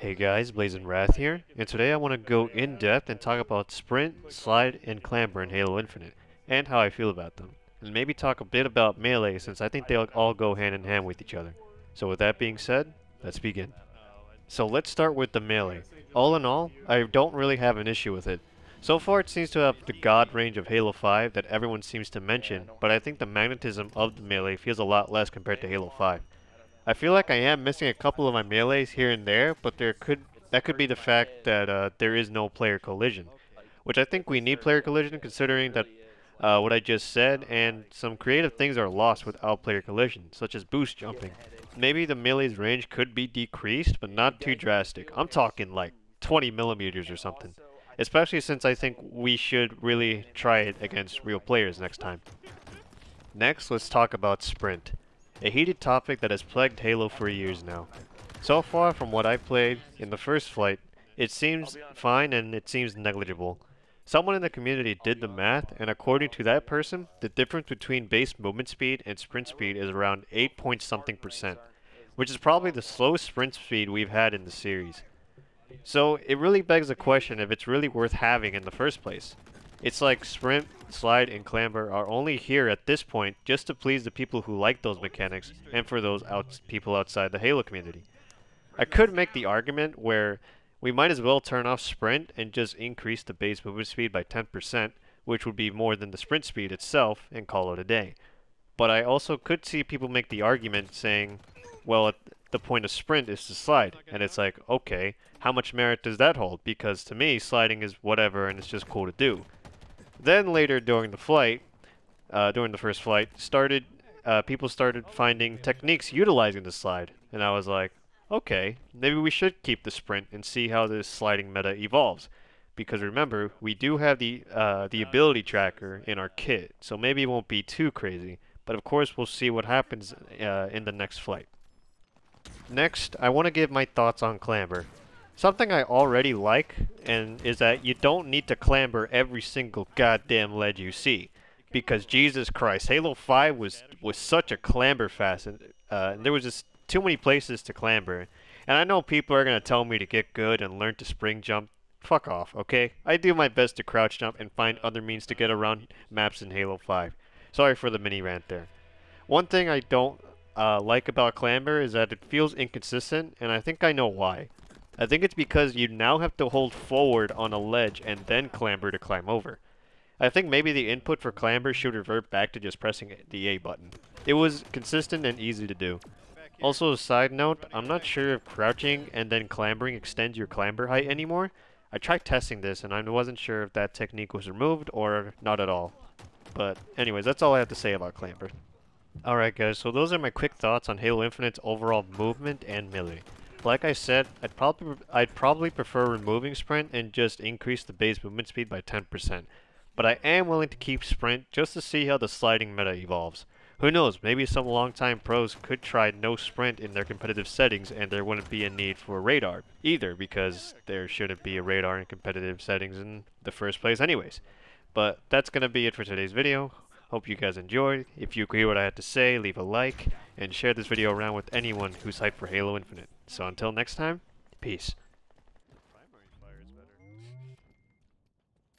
Hey guys, Blazen Wrath here, and today I want to go in depth and talk about Sprint, Slide, and Clamber in Halo Infinite, and how I feel about them. And maybe talk a bit about Melee since I think they all go hand in hand with each other. So with that being said, let's begin. So let's start with the Melee. All in all, I don't really have an issue with it. So far it seems to have the god range of Halo 5 that everyone seems to mention, but I think the magnetism of the Melee feels a lot less compared to Halo 5. I feel like I am missing a couple of my melees here and there, but there could that could be the fact that uh, there is no player collision, which I think we need player collision considering that uh, what I just said, and some creative things are lost without player collision, such as boost jumping. Maybe the melee's range could be decreased, but not too drastic. I'm talking like 20 millimeters or something. Especially since I think we should really try it against real players next time. Next, let's talk about Sprint a heated topic that has plagued Halo for years now. So far from what I played in the first flight, it seems fine and it seems negligible. Someone in the community did the math, and according to that person, the difference between base movement speed and sprint speed is around 8 point something percent, which is probably the slowest sprint speed we've had in the series. So it really begs the question if it's really worth having in the first place. It's like sprint, slide, and clamber are only here at this point just to please the people who like those mechanics and for those out people outside the Halo community. I could make the argument where we might as well turn off sprint and just increase the base movement speed by 10%, which would be more than the sprint speed itself, and call it a day. But I also could see people make the argument saying, well, the point of sprint is to slide, and it's like, okay, how much merit does that hold? Because to me, sliding is whatever and it's just cool to do. Then later during the flight, uh, during the first flight, started uh, people started finding techniques utilizing the slide, and I was like, okay, maybe we should keep the sprint and see how this sliding meta evolves. Because remember, we do have the uh, the ability tracker in our kit, so maybe it won't be too crazy. But of course, we'll see what happens uh, in the next flight. Next, I want to give my thoughts on Clamber. Something I already like and is that you don't need to clamber every single goddamn ledge you see. Because Jesus Christ, Halo 5 was was such a clamber fast and, uh, and there was just too many places to clamber. And I know people are gonna tell me to get good and learn to spring jump. Fuck off, okay? I do my best to crouch jump and find other means to get around maps in Halo 5. Sorry for the mini rant there. One thing I don't uh, like about Clamber is that it feels inconsistent, and I think I know why. I think it's because you now have to hold forward on a ledge and then clamber to climb over. I think maybe the input for clamber should revert back to just pressing the A button. It was consistent and easy to do. Also, a side note, I'm not sure if crouching and then clambering extends your clamber height anymore. I tried testing this and I wasn't sure if that technique was removed or not at all. But anyways, that's all I have to say about clamber. Alright guys, so those are my quick thoughts on Halo Infinite's overall movement and melee. Like I said, I'd probably I'd probably prefer removing sprint and just increase the base movement speed by 10%. But I am willing to keep sprint just to see how the sliding meta evolves. Who knows, maybe some long-time pros could try no sprint in their competitive settings and there wouldn't be a need for a radar either because there shouldn't be a radar in competitive settings in the first place anyways. But that's going to be it for today's video. Hope you guys enjoyed. If you agree what I had to say, leave a like, and share this video around with anyone who's hyped for Halo Infinite. So until next time, peace.